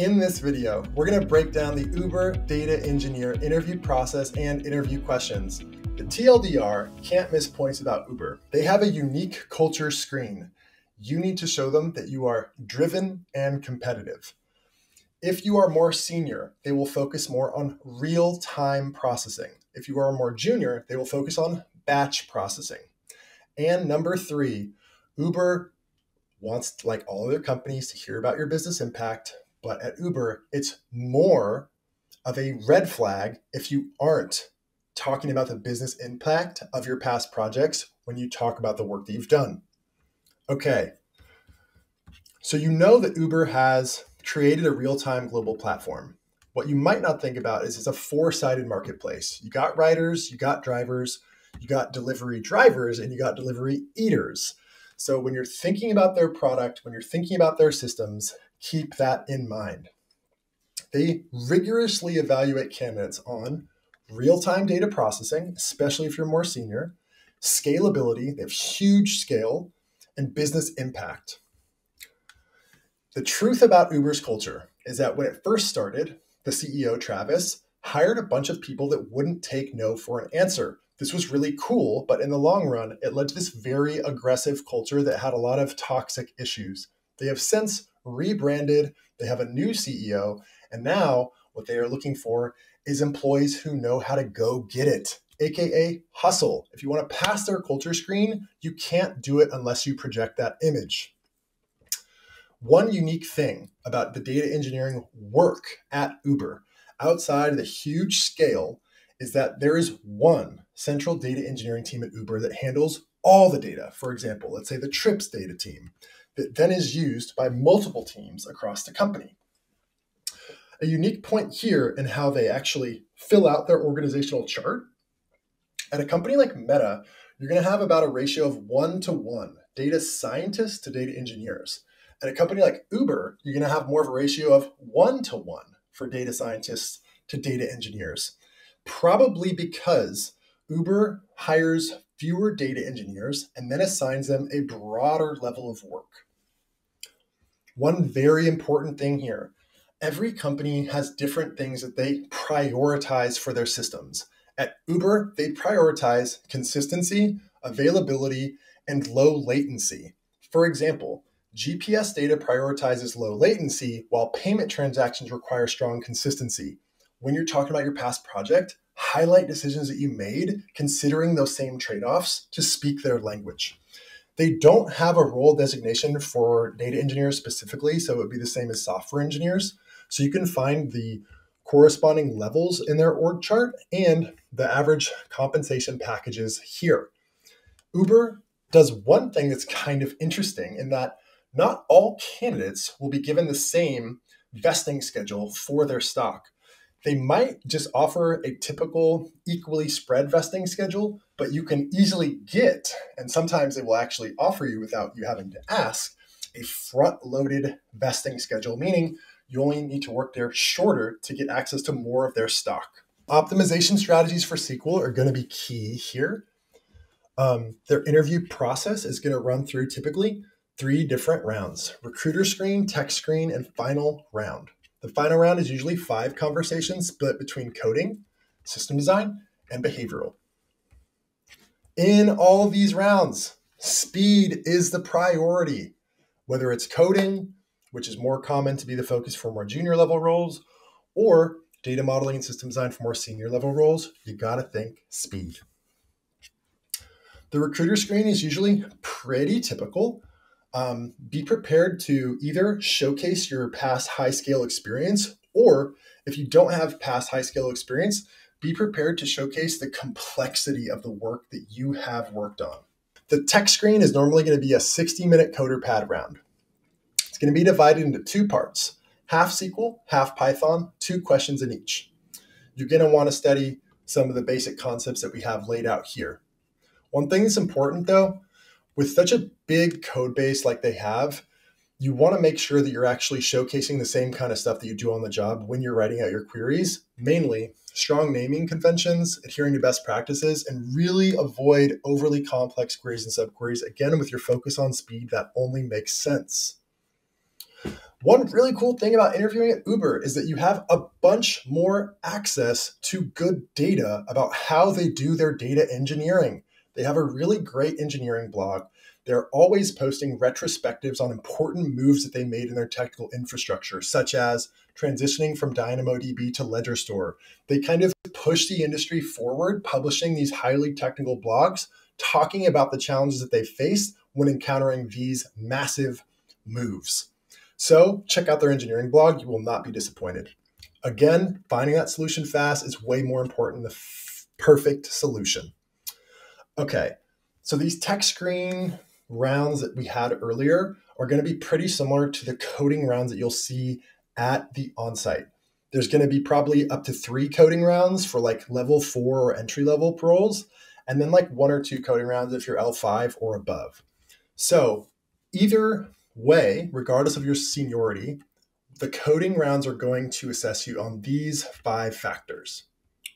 In this video, we're to break down the Uber data engineer interview process and interview questions. The TLDR can't miss points about Uber. They have a unique culture screen. You need to show them that you are driven and competitive. If you are more senior, they will focus more on real time processing. If you are more junior, they will focus on batch processing. And number three, Uber wants, like all other companies, to hear about your business impact. But at Uber, it's more of a red flag if you aren't talking about the business impact of your past projects when you talk about the work that you've done. Okay. So you know that Uber has created a real time global platform. What you might not think about is it's a four sided marketplace. You got riders, you got drivers, you got delivery drivers, and you got delivery eaters. So when you're thinking about their product, when you're thinking about their systems, keep that in mind. They rigorously evaluate candidates on real time data processing, especially if you're more senior, scalability, they have huge scale, and business impact. The truth about Uber's culture is that when it first started, the CEO, Travis, hired a bunch of people that wouldn't take no for an answer. This was really cool, but in the long run, it led to this very aggressive culture that had a lot of toxic issues. They have since rebranded, they have a new CEO, and now what they are looking for is employees who know how to go get it, aka hustle. If you want to pass their culture screen, you can't do it unless you project that image. One unique thing about the data engineering work at Uber, outside of the huge scale, is that there is one central data engineering team at Uber that handles all the data. For example, let's say the trips data team, that then is used by multiple teams across the company. A unique point here in how they actually fill out their organizational chart. At a company like Meta, you're going to have about a ratio of one to one data scientists to data engineers. At a company like Uber, you're going to have more of a ratio of one to one for data scientists to data engineers, probably because Uber hires fewer data engineers and then assigns them a broader level of work. One very important thing here every company has different things that they prioritize for their systems. At Uber, they prioritize consistency, availability, and low latency. For example, GPS data prioritizes low latency while payment transactions require strong consistency. When you're talking about your past project, highlight decisions that you made considering those same trade offs to speak their language. They don't have a role designation for data engineers specifically, so it would be the same as software engineers. So you can find the corresponding levels in their org chart and the average compensation packages here. Uber does one thing that's kind of interesting in that not all candidates will be given the same vesting schedule for their stock. They might just offer a typical equally spread vesting schedule, but you can easily get, and sometimes they will actually offer you without you having to ask, a front loaded vesting schedule, meaning you only need to work there shorter to get access to more of their stock. Optimization strategies for SQL are going to be key here. Um, their interview process is going to run through typically three different rounds recruiter screen, tech screen, and final round. The final round is usually five conversations split between coding, system design, and behavioral. In all of these rounds, speed is the priority, whether it's coding, which is more common to be the focus for more junior level roles, or data modeling and system design for more senior level roles, you gotta think speed. The recruiter screen is usually pretty typical um, be prepared to either showcase your past high scale experience, or if you don't have past high scale experience, be prepared to showcase the complexity of the work that you have worked on. The tech screen is normally going to be a 60 minute CoderPad round. It's going to be divided into two parts half SQL, half Python, two questions in each. You're going to want to study some of the basic concepts that we have laid out here. One thing that's important though with such a big code base like they have, you want to make sure that you're actually showcasing the same kind of stuff that you do on the job when you're writing out your queries, mainly strong naming conventions, adhering to best practices, and really avoid overly complex queries and subqueries. Again, with your focus on speed, that only makes sense. One really cool thing about interviewing at Uber is that you have a bunch more access to good data about how they do their data engineering. They have a really great engineering blog. They're always posting retrospectives on important moves that they made in their technical infrastructure, such as transitioning from DynamoDB to Ledger Store. They kind of push the industry forward, publishing these highly technical blogs, talking about the challenges that they faced when encountering these massive moves. So check out their engineering blog. You will not be disappointed. Again, finding that solution fast is way more important than the perfect solution. Okay, so these tech screen rounds that we had earlier are going to be pretty similar to the coding rounds that you'll see at the onsite. There's going to be probably up to three coding rounds for like level four or entry level roles, and then like one or two coding rounds if you're L5 or above. So either way, regardless of your seniority, the coding rounds are going to assess you on these five factors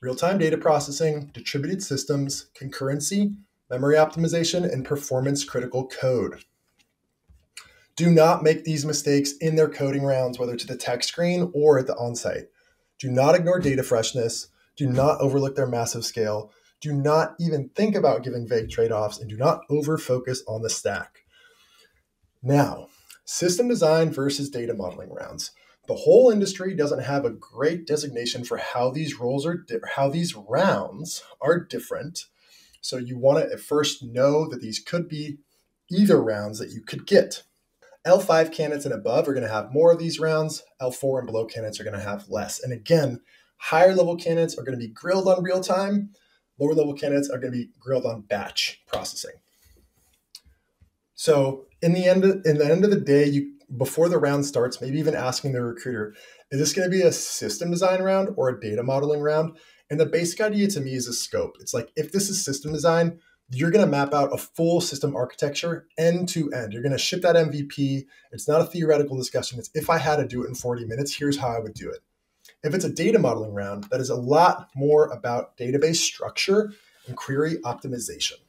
real time data processing, distributed systems, concurrency, memory optimization, and performance critical code. Do not make these mistakes in their coding rounds, whether to the tech screen or at the onsite. Do not ignore data freshness. Do not overlook their massive scale. Do not even think about giving vague trade offs and do not over focus on the stack. Now, system design versus data modeling rounds. The whole industry doesn't have a great designation for how these roles are di- how these rounds are different. So you want to at first know that these could be either rounds that you could get. L5 candidates and above are going to have more of these rounds. L4 and below candidates are going to have less. And again, higher level candidates are going to be grilled on real time. Lower level candidates are going to be grilled on batch processing. So in the end, of, in the end of the day, you before the round starts, maybe even asking the recruiter, is this going to be a system design round or a data modeling round? And the basic idea to me is a scope. It's like if this is system design, you're going to map out a full system architecture end to end. You're going to ship that MVP. It's not a theoretical discussion. It's if I had to do it in 40 minutes, here's how I would do it. If it's a data modeling round, that is a lot more about database structure and query optimization.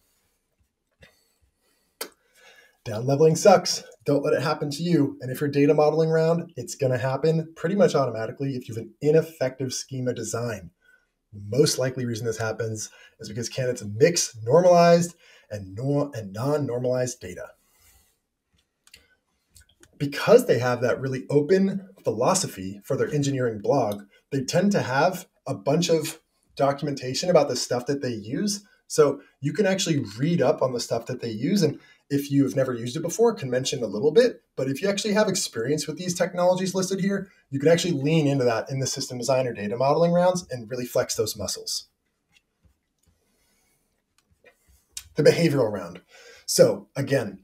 Down leveling sucks. Don't let it happen to you. And if you're data modeling round, it's going to happen pretty much automatically if you have an ineffective schema design. The most likely reason this happens is because candidates mix normalized and, and non normalized data. Because they have that really open philosophy for their engineering blog, they tend to have a bunch of documentation about the stuff that they use. So you can actually read up on the stuff that they use and if you've never used it before, can mention a little bit. But if you actually have experience with these technologies listed here, you can actually lean into that in the system design or data modeling rounds and really flex those muscles. The behavioral round. So again,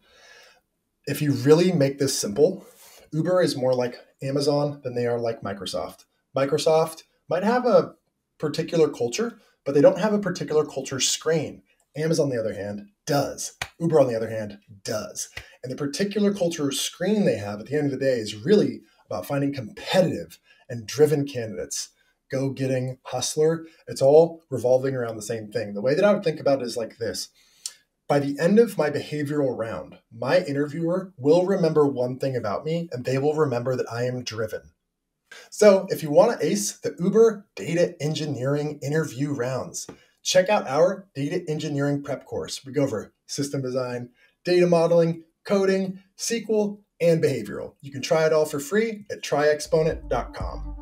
if you really make this simple, Uber is more like Amazon than they are like Microsoft. Microsoft might have a particular culture, but they don't have a particular culture screen. Amazon, on the other hand, does. Uber, on the other hand, does. And the particular culture screen they have at the end of the day is really about finding competitive and driven candidates. Go getting hustler. It's all revolving around the same thing. The way that I would think about it is like this. By the end of my behavioral round, my interviewer will remember one thing about me, and they will remember that I am driven. So, if you want to ace the Uber data engineering interview rounds, check out our data engineering prep course. We go over system design, data modeling, coding, SQL, and behavioral. You can try it all for free at tryexponent.com.